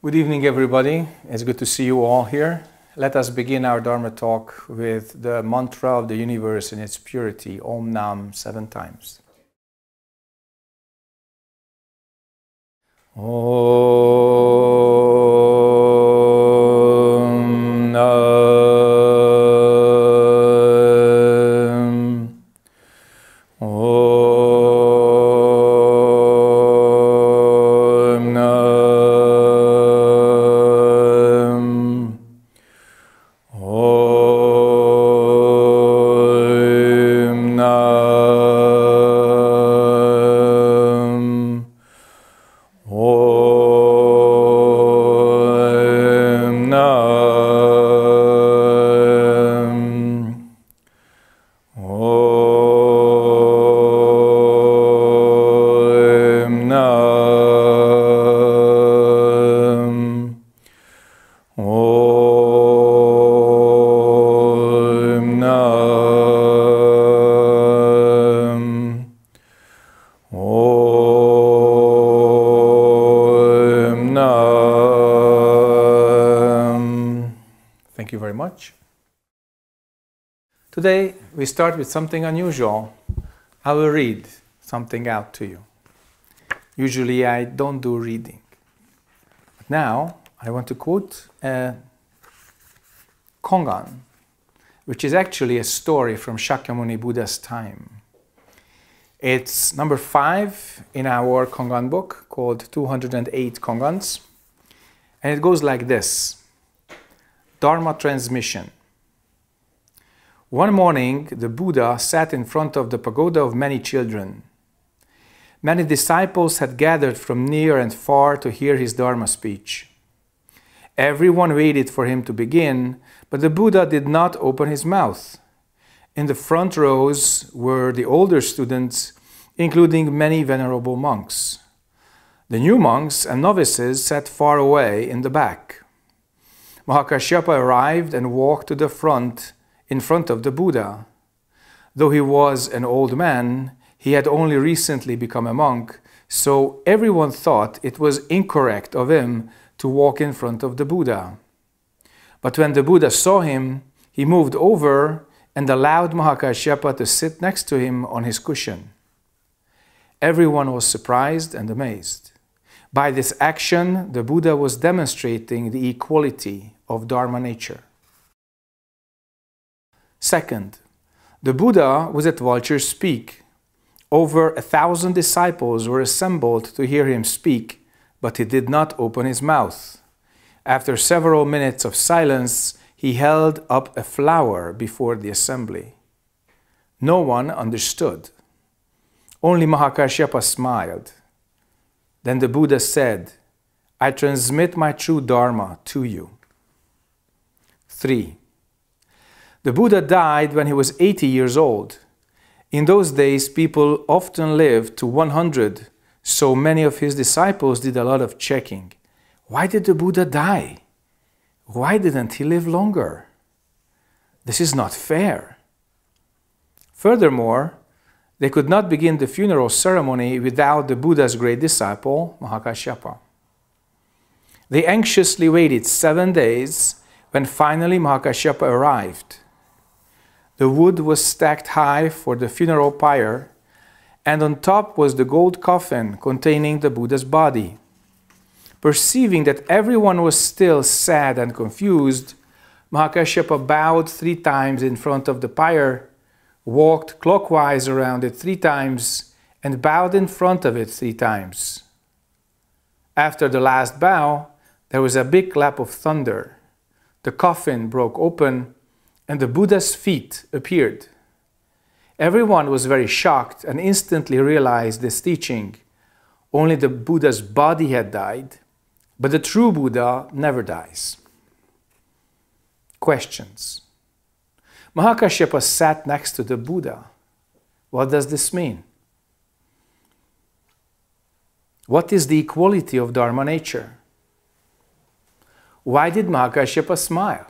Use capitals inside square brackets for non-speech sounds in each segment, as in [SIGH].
Good evening, everybody. It's good to see you all here. Let us begin our Dharma talk with the mantra of the universe in its purity, Om Nam, seven times. Om Thank you very much. Today we start with something unusual. I will read something out to you. Usually I don't do reading. But now I want to quote a Kongan, which is actually a story from Shakyamuni Buddha's time. It's number five in our Kongan book called 208 Kongans. And it goes like this Dharma transmission. One morning, the Buddha sat in front of the pagoda of many children. Many disciples had gathered from near and far to hear his Dharma speech. Everyone waited for him to begin, but the Buddha did not open his mouth. In the front rows were the older students, including many venerable monks. The new monks and novices sat far away in the back. Mahakashyapa arrived and walked to the front in front of the Buddha. Though he was an old man, he had only recently become a monk, so everyone thought it was incorrect of him to walk in front of the Buddha. But when the Buddha saw him, he moved over and allowed Mahakashyapa to sit next to him on his cushion. Everyone was surprised and amazed. By this action, the Buddha was demonstrating the equality of Dharma nature. Second, the Buddha was at Vulture's Peak. Over a thousand disciples were assembled to hear him speak, but he did not open his mouth. After several minutes of silence, he held up a flower before the assembly. No one understood. Only Mahakashyapa smiled. Then the Buddha said, I transmit my true Dharma to you. 3. The Buddha died when he was 80 years old. In those days, people often lived to 100, so many of his disciples did a lot of checking. Why did the Buddha die? Why didn't he live longer? This is not fair. Furthermore, they could not begin the funeral ceremony without the Buddha's great disciple, Mahakashyapa. They anxiously waited seven days when finally Mahakashyapa arrived. The wood was stacked high for the funeral pyre, and on top was the gold coffin containing the Buddha's body. Perceiving that everyone was still sad and confused, Mahakashyapa bowed three times in front of the pyre, walked clockwise around it three times, and bowed in front of it three times. After the last bow, there was a big clap of thunder. The coffin broke open, and the Buddha's feet appeared. Everyone was very shocked and instantly realized this teaching. Only the Buddha's body had died, but the true Buddha never dies. Questions Mahakashyapa sat next to the Buddha. What does this mean? What is the equality of Dharma nature? Why did Mahakashyapa smile?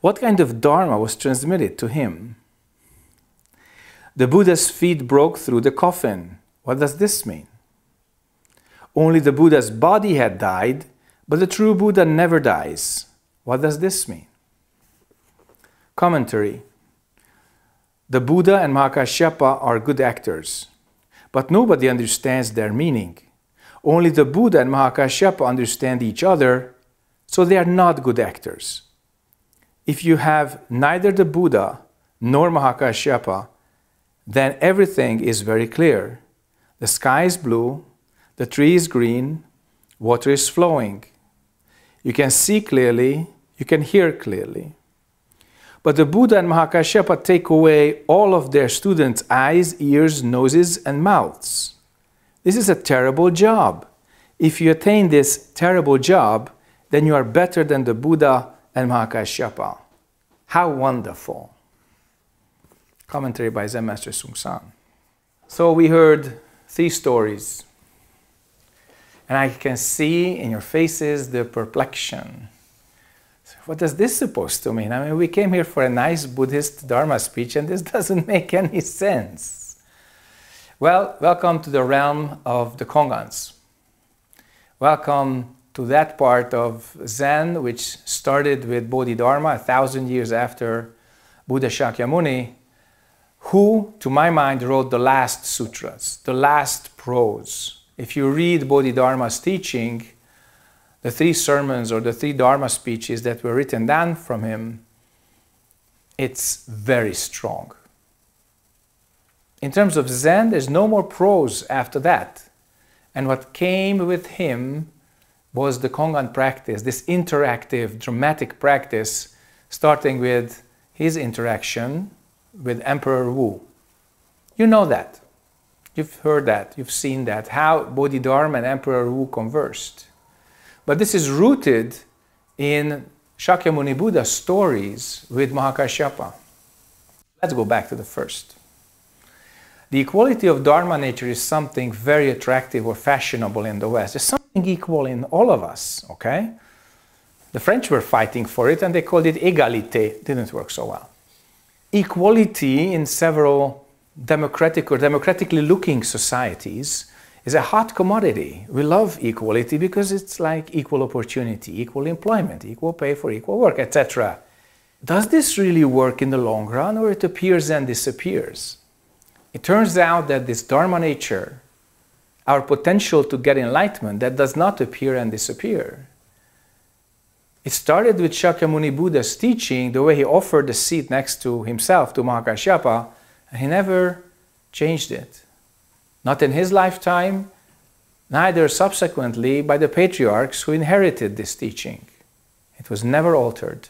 What kind of Dharma was transmitted to him? The Buddha's feet broke through the coffin. What does this mean? Only the Buddha's body had died, but the true Buddha never dies. What does this mean? Commentary The Buddha and Mahakashyapa are good actors, but nobody understands their meaning. Only the Buddha and Mahakashyapa understand each other, so they are not good actors. If you have neither the Buddha nor Mahakashyapa, then everything is very clear. The sky is blue, the tree is green, water is flowing. You can see clearly, you can hear clearly. But the Buddha and Mahakashyapa take away all of their students' eyes, ears, noses, and mouths. This is a terrible job. If you attain this terrible job, then you are better than the Buddha and Mahakashyapa. How wonderful. Commentary by Zen Master Seung Sahn. So we heard three stories. And I can see in your faces the perplexion. What does this supposed to mean? I mean, we came here for a nice Buddhist Dharma speech, and this [LAUGHS] doesn't make any sense. Well, welcome to the realm of the Kongans. Welcome to that part of Zen which started with Bodhidharma a thousand years after Buddha Shakyamuni, who, to my mind, wrote the last sutras, the last prose. If you read Bodhidharma's teaching, the three sermons or the three Dharma speeches that were written down from him, it's very strong. In terms of Zen, there's no more prose after that. And what came with him was the Kongan practice, this interactive, dramatic practice, starting with his interaction with Emperor Wu. You know that. You've heard that, you've seen that, how Bodhidharma and Emperor Wu conversed. But this is rooted in Shakyamuni Buddha's stories with Mahakashyapa. Let's go back to the first. The equality of Dharma nature is something very attractive or fashionable in the West. There's something equal in all of us, okay? The French were fighting for it and they called it égalité. Didn't work so well. Equality in several democratic or democratically looking societies is a hot commodity. We love equality because it's like equal opportunity, equal employment, equal pay for equal work, etc. Does this really work in the long run or it appears and disappears? It turns out that this Dharma nature, our potential to get enlightenment, that does not appear and disappear. It started with Shakyamuni Buddha's teaching, the way he offered the seat next to himself, to Mahakashyapa, and he never changed it. Not in his lifetime, neither subsequently by the patriarchs who inherited this teaching. It was never altered.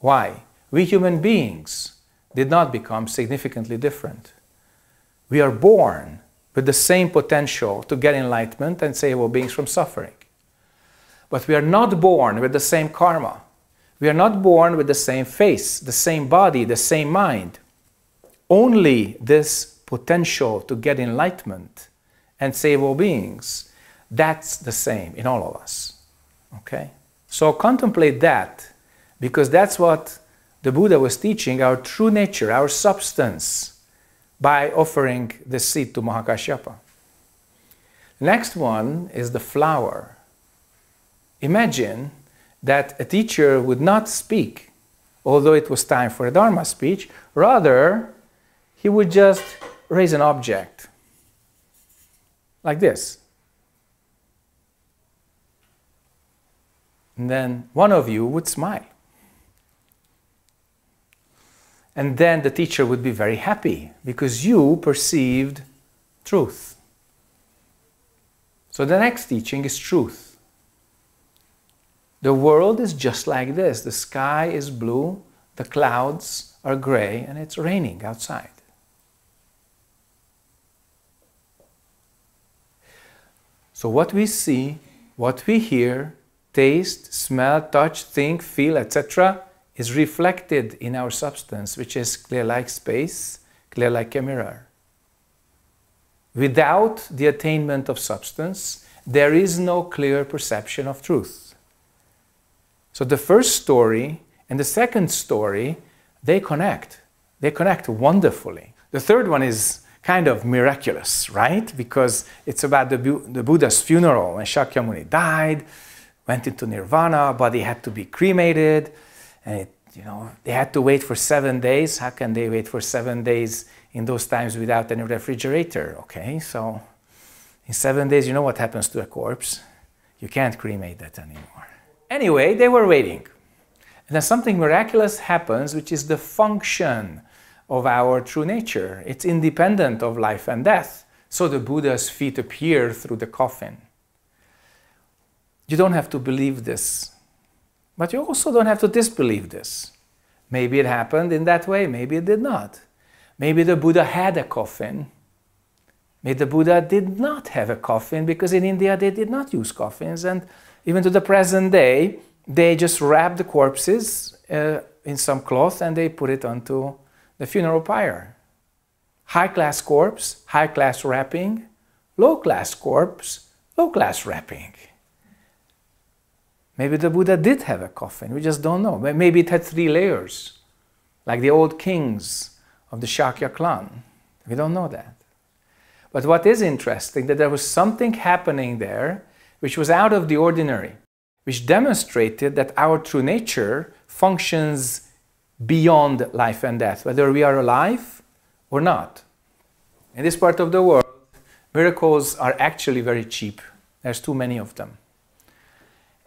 Why? We human beings did not become significantly different. We are born with the same potential to get enlightenment and save all beings from suffering. But we are not born with the same karma. We are not born with the same face, the same body, the same mind. Only this potential to get enlightenment and save all beings, that's the same in all of us. Okay? So contemplate that because that's what the Buddha was teaching our true nature, our substance by offering the seed to Mahakashyapa. Next one is the flower. Imagine that a teacher would not speak, although it was time for a Dharma speech, rather, he would just raise an object like this. And then one of you would smile. And then the teacher would be very happy because you perceived truth. So the next teaching is truth. The world is just like this the sky is blue, the clouds are gray, and it's raining outside. So, what we see, what we hear, taste, smell, touch, think, feel, etc., is reflected in our substance, which is clear like space, clear like a mirror. Without the attainment of substance, there is no clear perception of truth. So the first story and the second story, they connect. They connect wonderfully. The third one is kind of miraculous, right? Because it's about the, the Buddha's funeral when Shakyamuni died, went into nirvana, body had to be cremated, and it, you know they had to wait for seven days. How can they wait for seven days in those times without any refrigerator? Okay, so in seven days, you know what happens to a corpse? You can't cremate that anymore. Anyway, they were waiting. And then something miraculous happens, which is the function of our true nature. It's independent of life and death. So the Buddha's feet appear through the coffin. You don't have to believe this, but you also don't have to disbelieve this. Maybe it happened in that way, maybe it did not. Maybe the Buddha had a coffin. Maybe the Buddha did not have a coffin because in India they did not use coffins, and even to the present day, they just wrap the corpses uh, in some cloth and they put it onto the funeral pyre. High class corpse, high class wrapping, low class corpse, low class wrapping. Maybe the Buddha did have a coffin, we just don't know. Maybe it had three layers, like the old kings of the Shakya clan. We don't know that. But what is interesting, that there was something happening there which was out of the ordinary, which demonstrated that our true nature functions beyond life and death, whether we are alive or not. In this part of the world, miracles are actually very cheap. There's too many of them.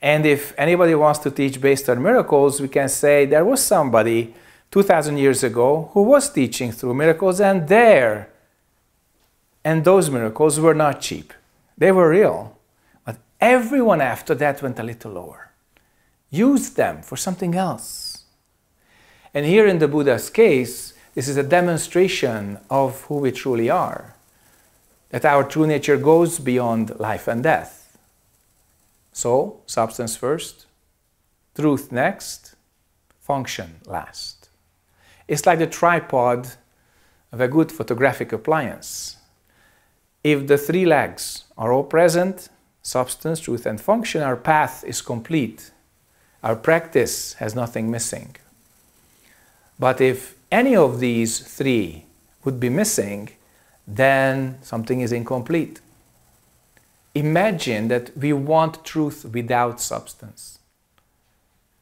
And if anybody wants to teach based on miracles, we can say there was somebody 2000 years ago who was teaching through miracles, and there, and those miracles were not cheap. They were real. But everyone after that went a little lower. Used them for something else and here in the Buddha's case, this is a demonstration of who we truly are. That our true nature goes beyond life and death. So, substance first, truth next, function last. It's like the tripod of a good photographic appliance. If the three legs are all present, substance, truth, and function, our path is complete. Our practice has nothing missing. But if any of these three would be missing, then something is incomplete. Imagine that we want truth without substance.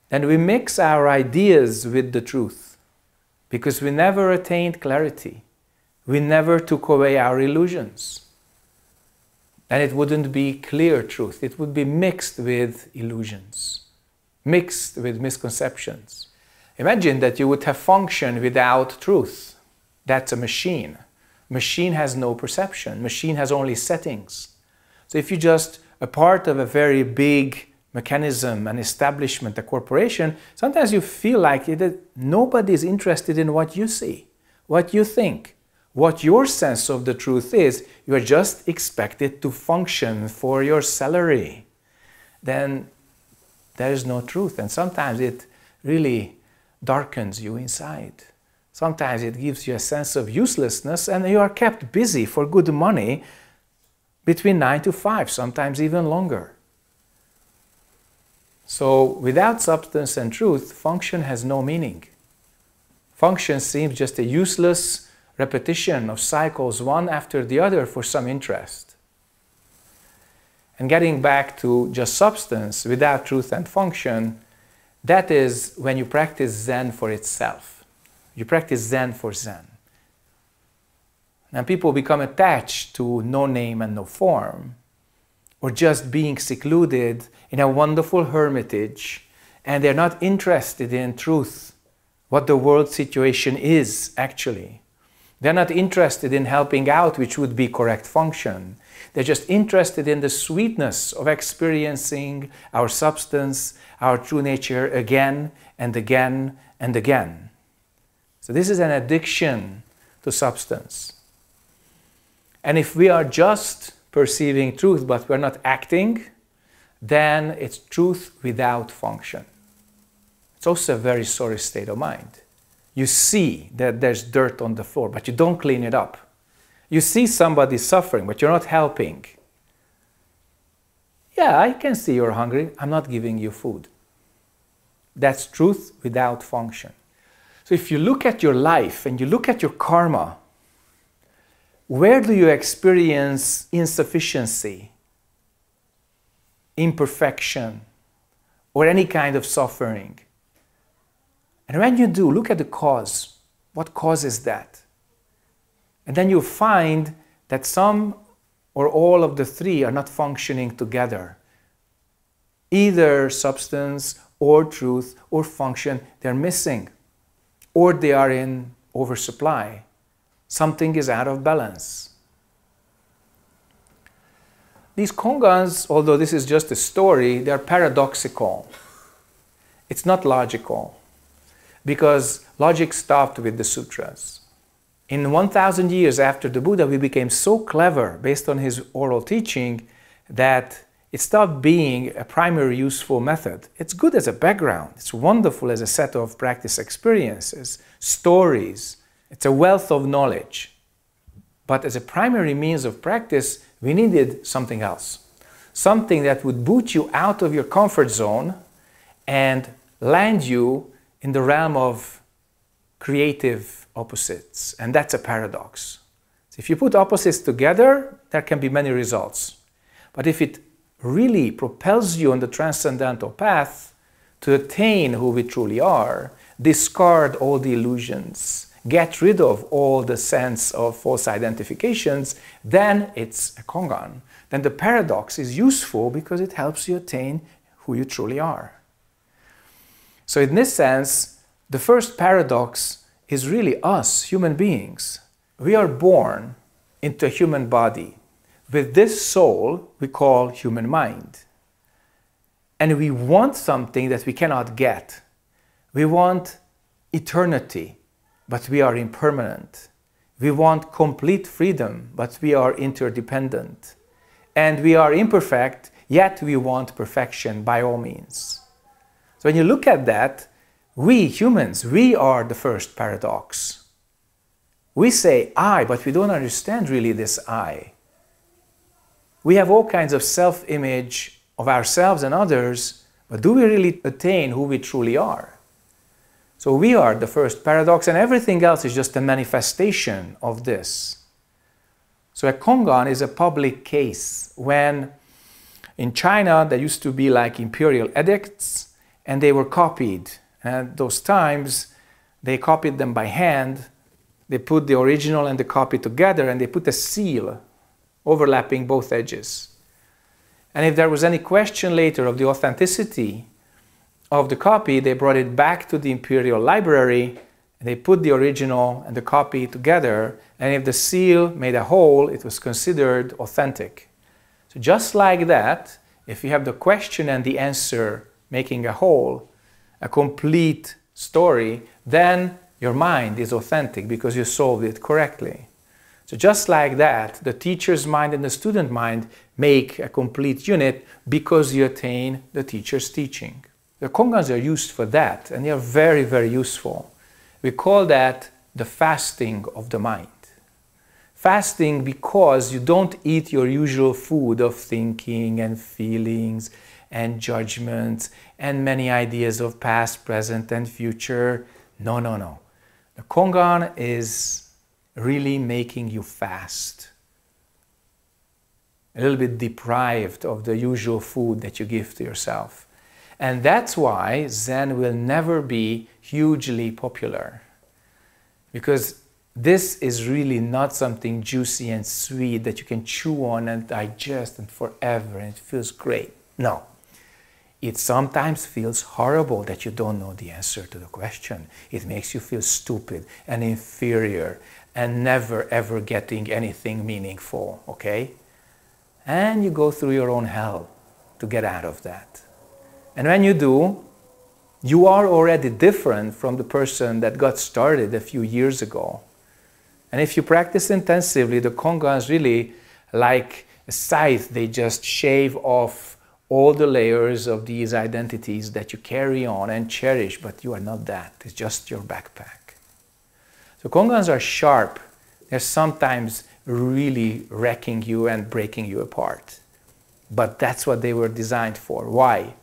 Then we mix our ideas with the truth because we never attained clarity. We never took away our illusions. And it wouldn't be clear truth, it would be mixed with illusions, mixed with misconceptions. Imagine that you would have function without truth. That's a machine. Machine has no perception. Machine has only settings. So if you're just a part of a very big mechanism, an establishment, a corporation, sometimes you feel like that nobody is interested in what you see, what you think, what your sense of the truth is. You are just expected to function for your salary. Then there is no truth. And sometimes it really darkens you inside. Sometimes it gives you a sense of uselessness and you are kept busy for good money between 9 to 5, sometimes even longer. So without substance and truth, function has no meaning. Function seems just a useless repetition of cycles one after the other for some interest. And getting back to just substance without truth and function, that is when you practice Zen for itself. You practice Zen for Zen. And people become attached to no name and no form, or just being secluded in a wonderful hermitage, and they're not interested in truth, what the world situation is actually. They're not interested in helping out, which would be correct function. They're just interested in the sweetness of experiencing our substance, our true nature again and again and again. So, this is an addiction to substance. And if we are just perceiving truth but we're not acting, then it's truth without function. It's also a very sorry state of mind. You see that there's dirt on the floor, but you don't clean it up. You see somebody suffering, but you're not helping. Yeah, I can see you're hungry. I'm not giving you food. That's truth without function. So if you look at your life and you look at your karma, where do you experience insufficiency, imperfection, or any kind of suffering? And when you do, look at the cause. What causes that? And then you find that some or all of the three are not functioning together. Either substance or truth or function, they're missing, or they are in oversupply something is out of balance. These kongans, although this is just a story, they are paradoxical. It's not logical because logic stopped with the sutras. In 1000 years after the Buddha, we became so clever based on his oral teaching that it stopped being a primary useful method. It's good as a background, it's wonderful as a set of practice experiences, stories, it's a wealth of knowledge. But as a primary means of practice, we needed something else. Something that would boot you out of your comfort zone and land you in the realm of creative opposites. And that's a paradox. So if you put opposites together, there can be many results. But if it really propels you on the transcendental path to attain who we truly are, discard all the illusions, get rid of all the sense of false identifications, then it's a kongan. Then the paradox is useful because it helps you attain who you truly are. So, in this sense, the first paradox is really us, human beings. We are born into a human body with this soul we call human mind. And we want something that we cannot get. We want eternity but we are impermanent. We want complete freedom, but we are interdependent. And we are imperfect, yet we want perfection by all means. So when you look at that, we humans, we are the first paradox. We say I, but we don't understand really this I. We have all kinds of self image of ourselves and others, but do we really attain who we truly are? So we are the first paradox, and everything else is just a manifestation of this. So a Kongan is a public case when in China there used to be like imperial edicts and they were copied. And those times they copied them by hand. They put the original and the copy together and they put a seal overlapping both edges. And if there was any question later of the authenticity of the copy, they brought it back to the Imperial Library and they put the original and the copy together. And if the seal made a hole, it was considered authentic. So, just like that, if you have the question and the answer making a whole, a complete story, then your mind is authentic because you solved it correctly. So, just like that, the teacher's mind and the student mind make a complete unit because you attain the teacher's teaching. The kongans are used for that, and they are very, very useful. We call that the fasting of the mind. Fasting because you don't eat your usual food of thinking and feelings and judgments and many ideas of past, present, and future. No, no, no. The kongan is really making you fast. A little bit deprived of the usual food that you give to yourself. And that's why Zen will never be hugely popular. Because this is really not something juicy and sweet that you can chew on and digest and forever and it feels great. No. It sometimes feels horrible that you don't know the answer to the question. It makes you feel stupid and inferior and never ever getting anything meaningful, okay? And you go through your own hell to get out of that. And when you do, you are already different from the person that got started a few years ago. And if you practice intensively, the Konga is really like a scythe. They just shave off all the layers of these identities that you carry on and cherish, but you are not that. It's just your backpack. So Kongans are sharp. They're sometimes really wrecking you and breaking you apart. But that's what they were designed for. Why?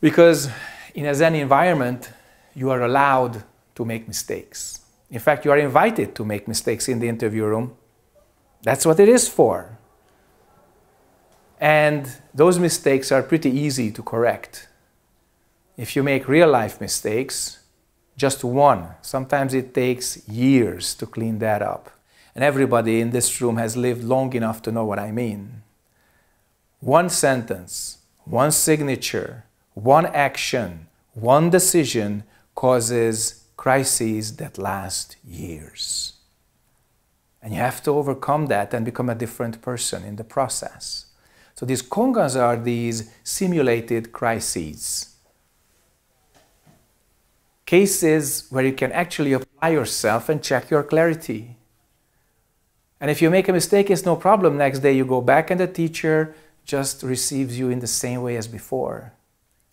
Because in a Zen environment, you are allowed to make mistakes. In fact, you are invited to make mistakes in the interview room. That's what it is for. And those mistakes are pretty easy to correct. If you make real life mistakes, just one, sometimes it takes years to clean that up. And everybody in this room has lived long enough to know what I mean. One sentence, one signature, one action, one decision causes crises that last years. And you have to overcome that and become a different person in the process. So these kongans are these simulated crises. Cases where you can actually apply yourself and check your clarity. And if you make a mistake, it's no problem. Next day you go back and the teacher just receives you in the same way as before.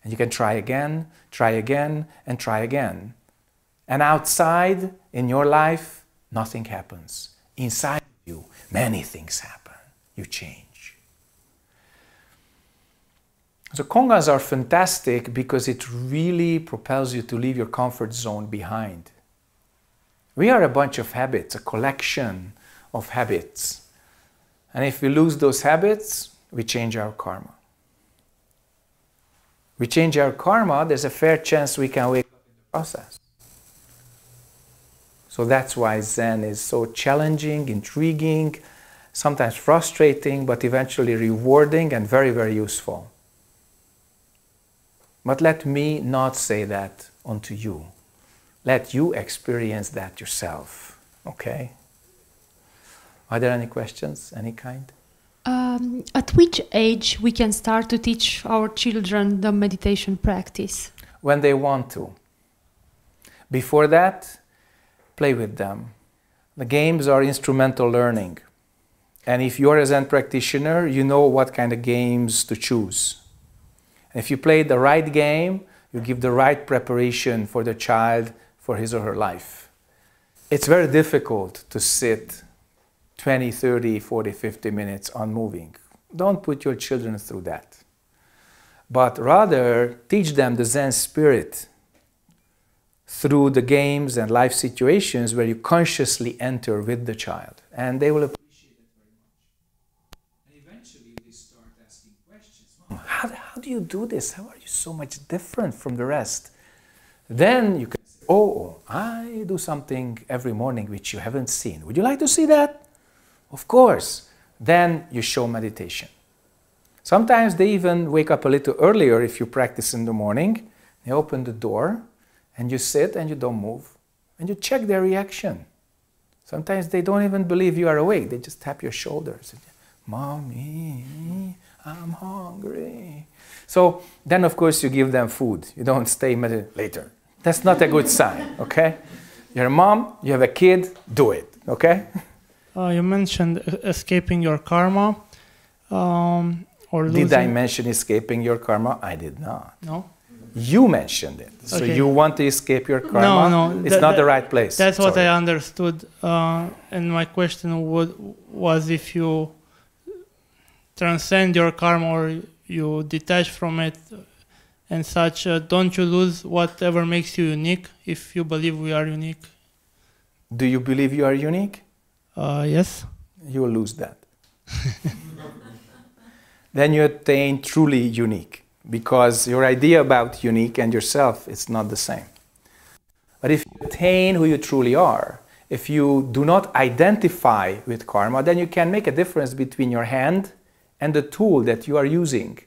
And you can try again, try again, and try again. And outside in your life, nothing happens. Inside you, many things happen. You change. So kongans are fantastic because it really propels you to leave your comfort zone behind. We are a bunch of habits, a collection of habits. And if we lose those habits, we change our karma. We change our karma, there's a fair chance we can wake up in the process. So that's why Zen is so challenging, intriguing, sometimes frustrating, but eventually rewarding and very, very useful. But let me not say that unto you. Let you experience that yourself. Okay? Are there any questions, any kind? Um, at which age we can start to teach our children the meditation practice? When they want to. Before that, play with them. The games are instrumental learning. And if you're a Zen practitioner, you know what kind of games to choose. And if you play the right game, you give the right preparation for the child for his or her life. It's very difficult to sit 20, 30, 40, 50 minutes unmoving. Don't put your children through that. But rather teach them the Zen spirit through the games and life situations where you consciously enter with the child. And they will appreciate it very much. And eventually they start asking questions. How, how do you do this? How are you so much different from the rest? Then you can say, oh, oh I do something every morning which you haven't seen. Would you like to see that? Of course. Then you show meditation. Sometimes they even wake up a little earlier if you practice in the morning. They open the door and you sit and you don't move and you check their reaction. Sometimes they don't even believe you are awake. They just tap your shoulders. Mommy, I'm hungry. So then, of course, you give them food. You don't stay later. That's not a good sign, okay? You're a mom, you have a kid, do it, okay? [LAUGHS] Uh, you mentioned escaping your karma. Um, or losing... Did I mention escaping your karma? I did not. No. You mentioned it. So okay. you want to escape your karma? No, no. It's not the right place. That's Sorry. what I understood. Uh, and my question would, was if you transcend your karma or you detach from it and such, uh, don't you lose whatever makes you unique if you believe we are unique? Do you believe you are unique? Uh, yes. You will lose that. [LAUGHS] then you attain truly unique because your idea about unique and yourself is not the same. But if you attain who you truly are, if you do not identify with karma, then you can make a difference between your hand and the tool that you are using.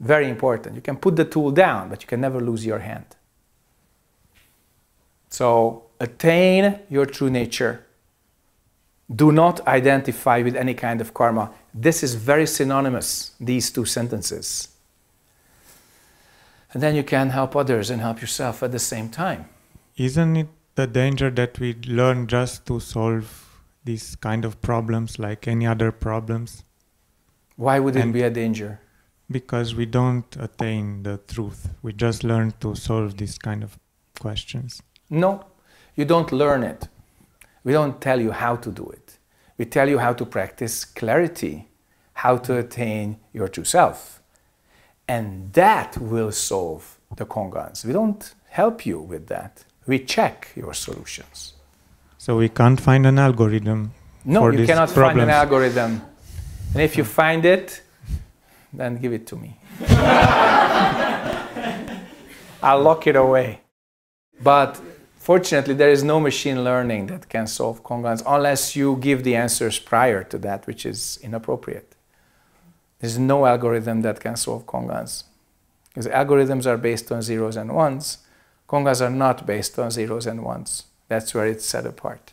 Very important. You can put the tool down, but you can never lose your hand. So attain your true nature do not identify with any kind of karma. This is very synonymous, these two sentences. And then you can help others and help yourself at the same time. Isn't it the danger that we learn just to solve these kind of problems like any other problems? Why would it be a danger? Because we don't attain the truth. We just learn to solve these kind of questions. No, you don't learn it. We don't tell you how to do it. We tell you how to practice clarity, how to attain your true self. And that will solve the kongans. We don't help you with that. We check your solutions. So we can't find an algorithm No, you cannot problems? find an algorithm. And if you find it, then give it to me. [LAUGHS] I'll lock it away. But fortunately, there is no machine learning that can solve kongans unless you give the answers prior to that, which is inappropriate. There's no algorithm that can solve kongans. Because algorithms are based on zeros and ones, kongans are not based on zeros and ones. That's where it's set apart.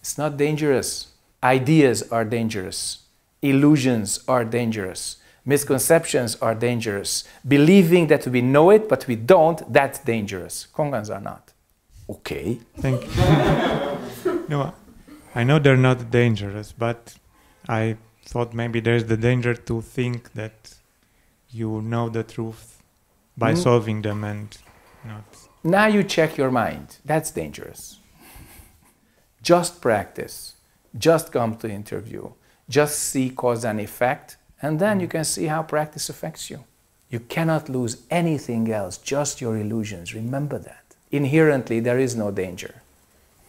It's not dangerous. Ideas are dangerous. Illusions are dangerous. Misconceptions are dangerous. Believing that we know it but we don't, that's dangerous. Kongans are not. Okay. Thank you. [LAUGHS] no, I know they're not dangerous, but I thought maybe there's the danger to think that you know the truth by Mm. solving them and not. Now you check your mind. That's dangerous. Just practice. Just come to interview. Just see cause and effect, and then you can see how practice affects you. You cannot lose anything else, just your illusions. Remember that. Inherently, there is no danger.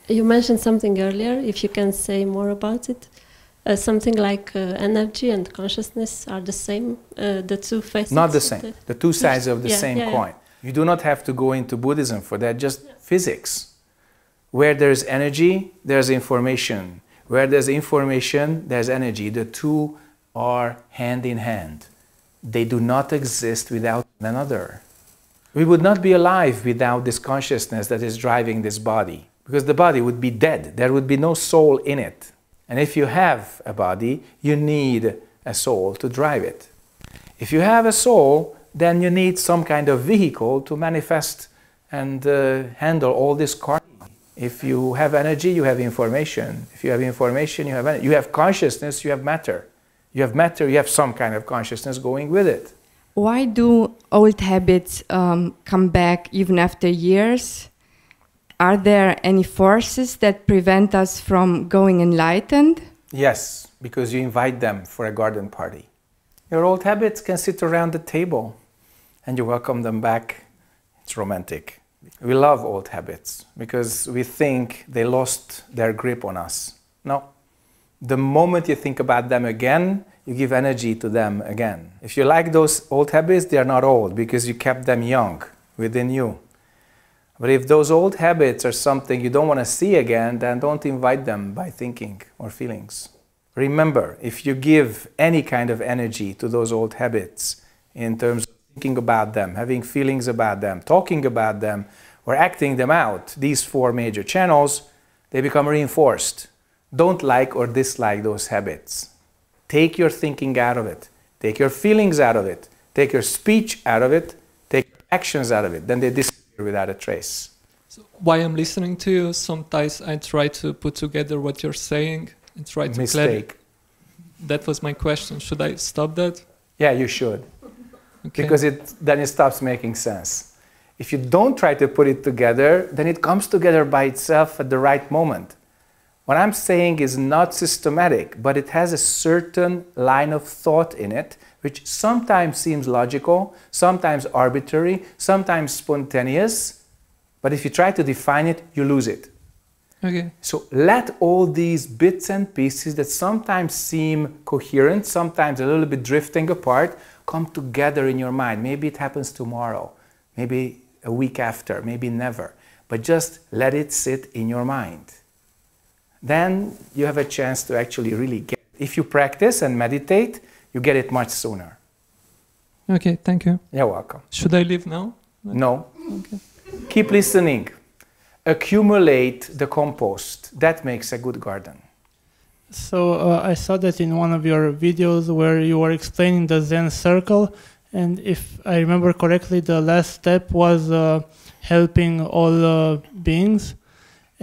You mentioned something earlier, if you can say more about it. Uh, something like uh, energy and consciousness are the same, uh, the two faces. Not the same. The two sides of the Yeah, same yeah, yeah. coin. You do not have to go into Buddhism for that, just physics. Where there's energy, there's information. Where there's information, there's energy. The two are hand in hand. They do not exist without one another. We would not be alive without this consciousness that is driving this body, because the body would be dead. There would be no soul in it. And if you have a body, you need a soul to drive it. If you have a soul, then you need some kind of vehicle to manifest and uh, handle all this karma. If you have energy, you have information. If you have information, you have ener- you have consciousness, you have matter. You have matter, you have some kind of consciousness going with it. Why do old habits um, come back even after years? Are there any forces that prevent us from going enlightened? Yes, because you invite them for a garden party. Your old habits can sit around the table and you welcome them back. It's romantic. We love old habits because we think they lost their grip on us. No. The moment you think about them again, you give energy to them again. If you like those old habits, they are not old because you kept them young within you. But if those old habits are something you don't want to see again, then don't invite them by thinking or feelings. Remember, if you give any kind of energy to those old habits in terms of thinking about them, having feelings about them, talking about them, or acting them out, these four major channels, they become reinforced. Don't like or dislike those habits. Take your thinking out of it. Take your feelings out of it. Take your speech out of it. Take your actions out of it. Then they disappear without a trace. So while I'm listening to you, sometimes I try to put together what you're saying and try to clarify. Mistake. That was my question. Should I stop that? Yeah, you should. [LAUGHS] Okay. Because it, then it stops making sense. If you don't try to put it together, then it comes together by itself at the right moment. What I'm saying is not systematic, but it has a certain line of thought in it, which sometimes seems logical, sometimes arbitrary, sometimes spontaneous. But if you try to define it, you lose it. okay. So let all these bits and pieces that sometimes seem coherent, sometimes a little bit drifting apart, come together in your mind. Maybe it happens tomorrow, maybe a week after, maybe never. But just let it sit in your mind. Then you have a chance to actually really get If you practice and meditate, you get it much sooner. Okay, thank you. You're welcome. Should I leave now? No. Okay. Keep listening. Accumulate the compost. That makes a good garden. So uh, I saw that in one of your videos where you were explaining the Zen circle, and if I remember correctly, the last step was uh, helping all uh, beings.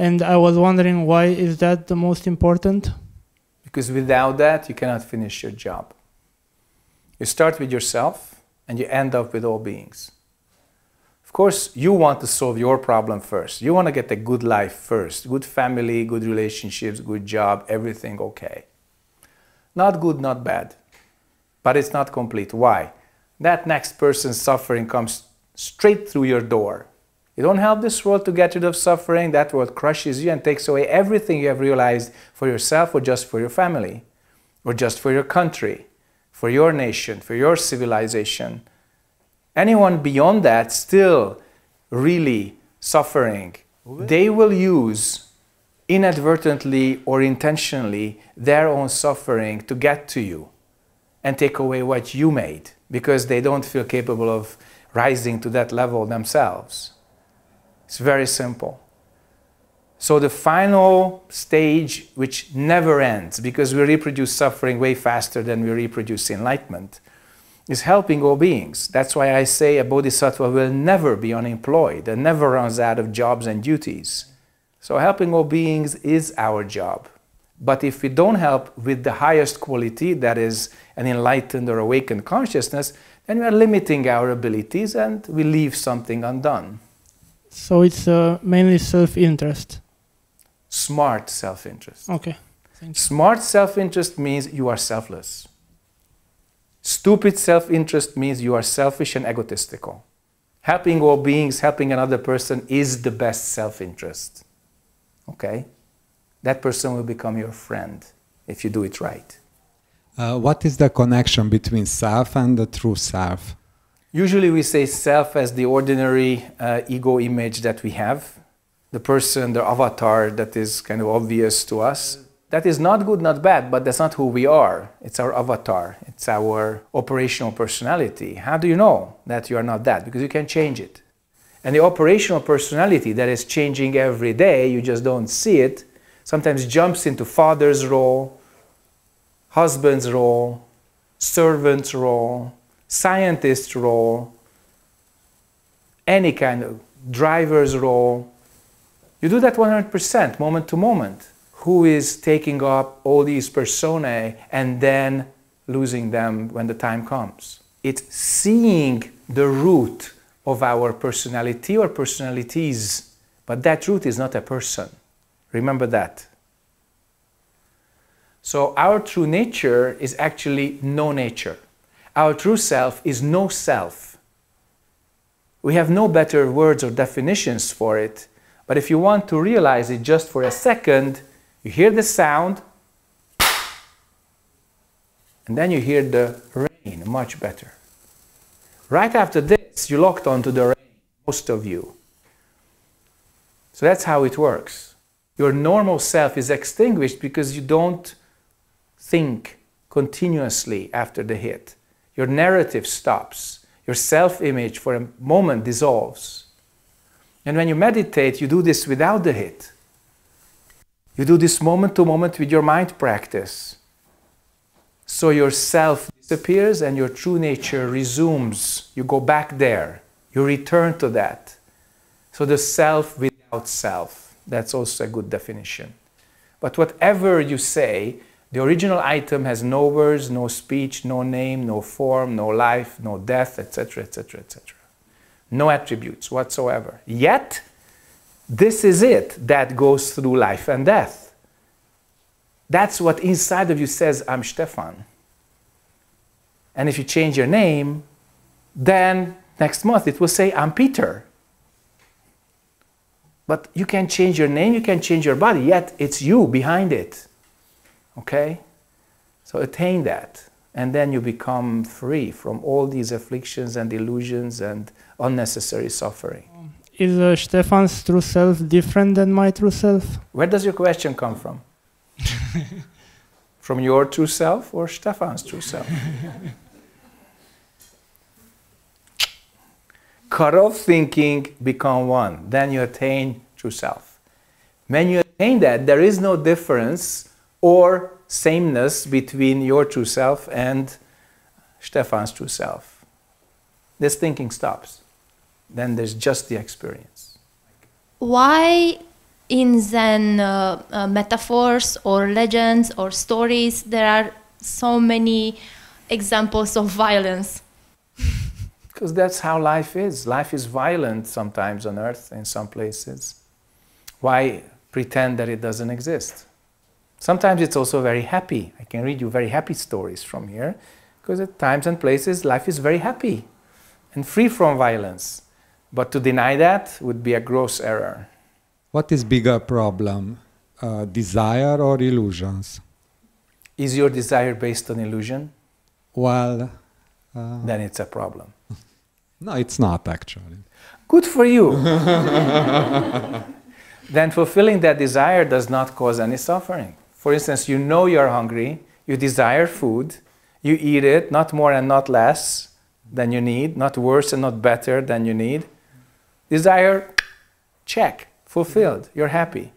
And I was wondering why is that the most important? Because without that, you cannot finish your job. You start with yourself and you end up with all beings. Of course, you want to solve your problem first. You want to get a good life first good family, good relationships, good job, everything okay. Not good, not bad. But it's not complete. Why? That next person's suffering comes straight through your door. You don't help this world to get rid of suffering, that world crushes you and takes away everything you have realized for yourself or just for your family, or just for your country, for your nation, for your civilization. Anyone beyond that still really suffering, they will use inadvertently or intentionally their own suffering to get to you and take away what you made because they don't feel capable of rising to that level themselves. It's very simple. So the final stage, which never ends, because we reproduce suffering way faster than we reproduce enlightenment, is helping all beings. That's why I say a bodhisattva will never be unemployed and never runs out of jobs and duties. So helping all beings is our job. But if we don't help with the highest quality, that is an enlightened or awakened consciousness, then we are limiting our abilities and we leave something undone. So it's uh, mainly self-interest. Smart self interest. Okay. Smart self interest means you are selfless. Stupid self interest means you are selfish and egotistical. Helping all beings, helping another person is the best self interest. Okay? That person will become your friend if you do it right. Uh, what is the connection between self and the true self? Usually we say self as the ordinary uh, ego image that we have, the person, the avatar that is kind of obvious to us. That is not good, not bad, but that's not who we are. It's our avatar, it's our operational personality. How do you know that you are not that? Because you can change it. And the operational personality that is changing every day, you just don't see it, sometimes jumps into father's role, husband's role, servant's role, scientist role, any kind of driver's role. You do that 100% moment to moment. Who is taking up all these personae and then losing them when the time comes? It's seeing the root of our personality or personalities, but that root is not a person. Remember that. So, our true nature is actually no nature. Our true self is no self. We have no better words or definitions for it, but if you want to realize it just for a second, you hear the sound, and then you hear the rain much better. Right after this, you locked onto the rain, most of you. So that's how it works. Your normal self is extinguished because you don't think continuously after the hit your narrative stops. Your self image for a moment dissolves. And when you meditate, you do this without the hit. You do this moment to moment with your mind practice. So your self disappears and your true nature resumes. You go back there. You return to that. So the self without self. That's also a good definition. But whatever you say, the original item has no words, no speech, no name, no form, no life, no death, etc., etc., etc. No attributes whatsoever. Yet, this is it that goes through life and death. That's what inside of you says, I'm Stefan. And if you change your name, then next month it will say, I'm Peter. But you can change your name, you can change your body, yet it's you behind it. Okay? So attain that. And then you become free from all these afflictions and illusions and unnecessary suffering. Is uh, Stefan's true self different than my true self? Where does your question come from? [LAUGHS] from your true self or Stefan's true self? [LAUGHS] Cut off thinking, become one. Then you attain true self. When you attain that, there is no difference or sameness between your true self and Stefan's true self. This thinking stops. Then there's just the experience. Why in Zen uh, uh, metaphors or legends or stories there are so many examples of violence? [LAUGHS] Because that's how life is. Life is violent sometimes on earth in some places. Why pretend that it doesn't exist? Sometimes it's also very happy. I can read you very happy stories from here because at times and places life is very happy and free from violence. But to deny that would be a gross error. What is bigger problem, uh, desire or illusions? Is your desire based on illusion? Well, uh, Then it's a problem. [LAUGHS] no, it's not actually. Good for you. [LAUGHS] then fulfilling that desire does not cause any suffering. For instance, you know you're hungry, you desire food, you eat it, not more and not less than you need, not worse and not better than you need. Desire, check, fulfilled, you're happy.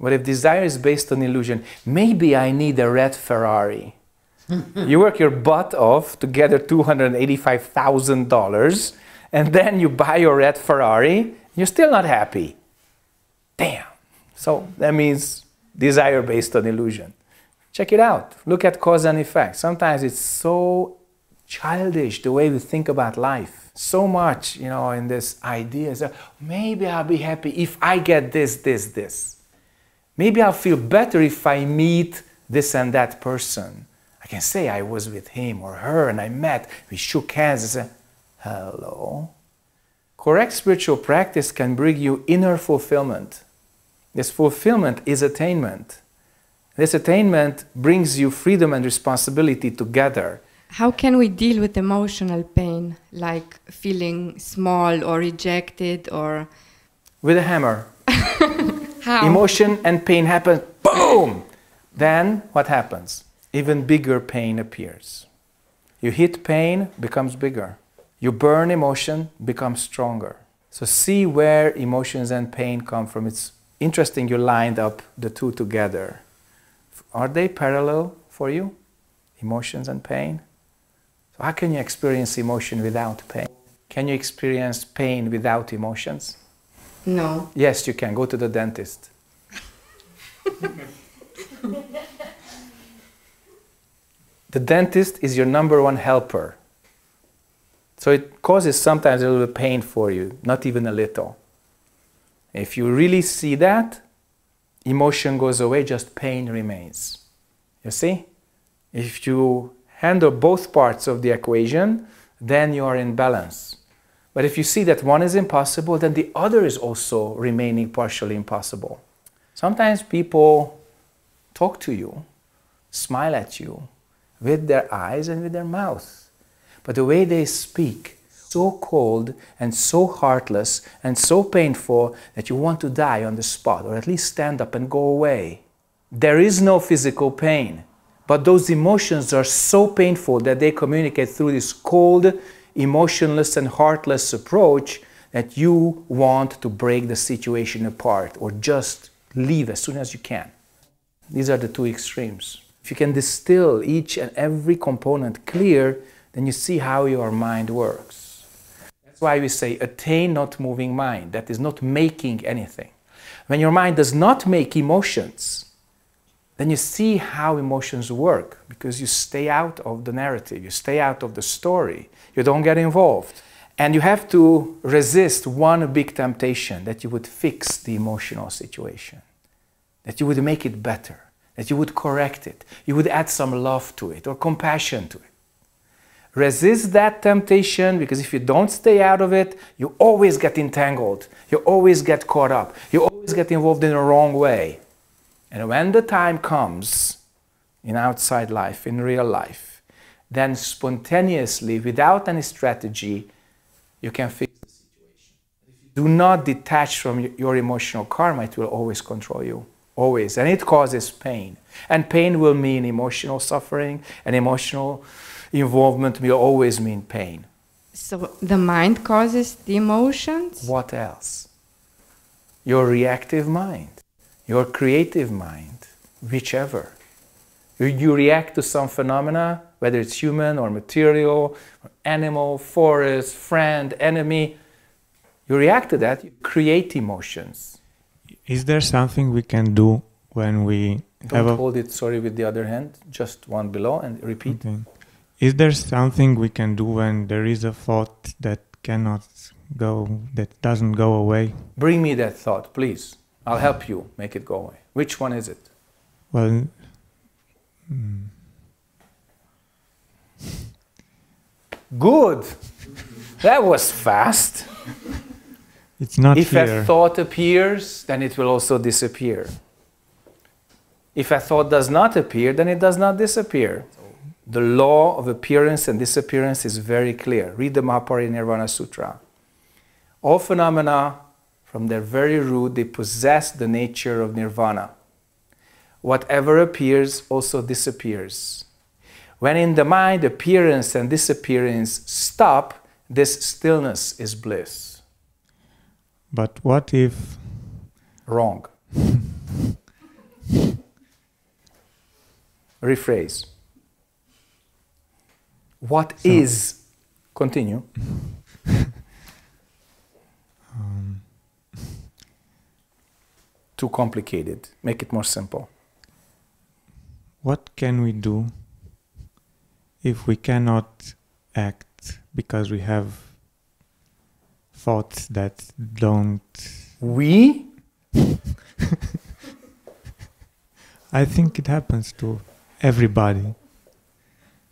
But if desire is based on illusion, maybe I need a red Ferrari. [LAUGHS] you work your butt off to gather $285,000 and then you buy your red Ferrari, you're still not happy. Damn. So that means desire based on illusion. Check it out. Look at cause and effect. Sometimes it's so childish the way we think about life. So much, you know, in this idea. So maybe I'll be happy if I get this, this, this. Maybe I'll feel better if I meet this and that person. I can say I was with him or her and I met, we shook hands and said, Hello. Correct spiritual practice can bring you inner fulfillment. This fulfillment is attainment. This attainment brings you freedom and responsibility together. How can we deal with emotional pain, like feeling small or rejected or With a hammer. [LAUGHS] how? Emotion and pain happen, boom! Then what happens? Even bigger pain appears. You hit pain, becomes bigger. You burn emotion, becomes stronger. So see where emotions and pain come from. It's interesting you lined up the two together. Are they parallel for you? Emotions and pain? So how can you experience emotion without pain? Can you experience pain without emotions? No. Yes, you can. Go to the dentist. the dentist is your number one helper. So it causes sometimes a little pain for you, not even a little. If you really see that, emotion goes away, just pain remains. You see? If you handle both parts of the equation, then you are in balance. But if you see that one is impossible, then the other is also remaining partially impossible. Sometimes people talk to you, smile at you with their eyes and with their mouth. But the way they speak, so cold and so heartless and so painful that you want to die on the spot or at least stand up and go away. There is no physical pain, but those emotions are so painful that they communicate through this cold, emotionless, and heartless approach that you want to break the situation apart or just leave as soon as you can. These are the two extremes. If you can distill each and every component clear, then you see how your mind works. Why we say attain not moving mind, that is not making anything. When your mind does not make emotions, then you see how emotions work because you stay out of the narrative, you stay out of the story, you don't get involved. And you have to resist one big temptation that you would fix the emotional situation, that you would make it better, that you would correct it, you would add some love to it or compassion to it. Resist that temptation because if you don't stay out of it, you always get entangled, you always get caught up, you always get involved in the wrong way. And when the time comes in outside life, in real life, then spontaneously, without any strategy, you can fix the situation. Do not detach from your emotional karma, it will always control you. Always. And it causes pain. And pain will mean emotional suffering, and emotional involvement will always mean pain. So the mind causes the emotions? What else? Your reactive mind, your creative mind, whichever. You, you react to some phenomena, whether it's human or material, or animal, forest, friend, enemy. You react to that, you create emotions. Is there something we can do when we Don't a hold it, sorry, with the other hand, just one below and repeat. Okay. Is there something we can do when there is a thought that cannot go, that doesn't go away? Bring me that thought, please. I'll help you make it go away. Which one is it? Well, mm, Good. That was fast. It's not if here. a thought appears, then it will also disappear. If a thought does not appear, then it does not disappear. The law of appearance and disappearance is very clear. Read the Mahaparinirvana Sutra. All phenomena, from their very root, they possess the nature of nirvana. Whatever appears also disappears. When in the mind appearance and disappearance stop, this stillness is bliss. But what if Wrong. [LAUGHS] Rephrase. What So- is? Continue. [LAUGHS] um, Too complicated. Make it more simple. what can we do if we cannot act because we have thoughts that don't We? [LAUGHS] I think it happens to everybody.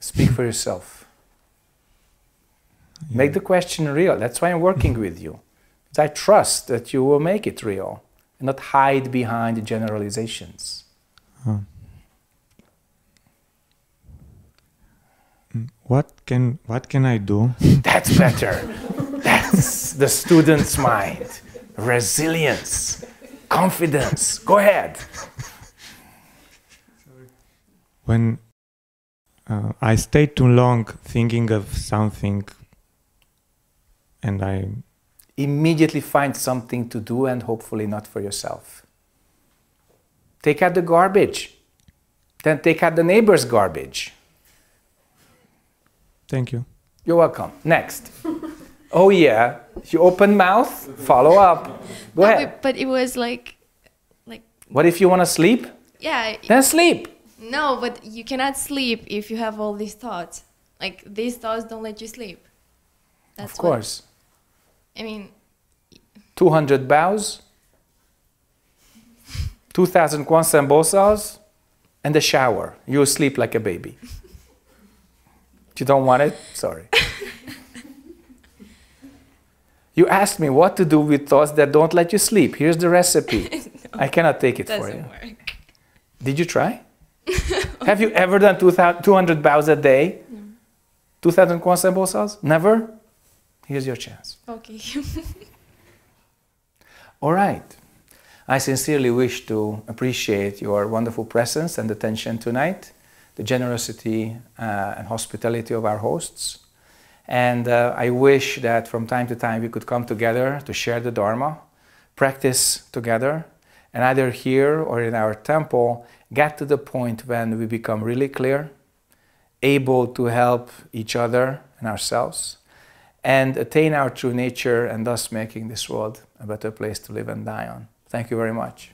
Speak for yourself. Make the question real. That's why I'm working with you. I trust that you will make it real and not hide behind generalizations. Oh. Mm, What can what can I do? [LAUGHS] That's better. That's the student's mind. Resilience, confidence. Go ahead. when uh, I stay too long thinking of something and I Immediately find something to do and hopefully not for yourself. Take out the garbage. Then take out the neighbor's garbage. thank you. You're welcome. Next. [LAUGHS] oh, yeah. You open mouth, follow up. Go No, ahead. But, but it was like, like What if you want to sleep? yeah. Then sleep. No, but you cannot sleep if you have all these thoughts. Like these thoughts don't let you sleep. That's of what- course. I mean, 200 bows, [LAUGHS] 2,000 Kwan Seum Bosals, and a shower. You'll sleep like a baby. you don't want it? Sorry. [LAUGHS] you asked me what to do with thoughts that don't let you sleep. Here's the recipe. [LAUGHS] I cannot take it for doesn't you. work. Did you try? [LAUGHS] Have you ever done 200 bows a day? 2,000 Kwan Seum Bosals? Never? Here's your chance. Okay. [LAUGHS] All right. I sincerely wish to appreciate your wonderful presence and attention tonight, the generosity uh, and hospitality of our hosts. And uh, I wish that from time to time we could come together to share the Dharma, practice together, and either here or in our temple get to the point when we become really clear, able to help each other and ourselves, and attain our true nature and thus making this world a better place to live and die on. Thank you very much.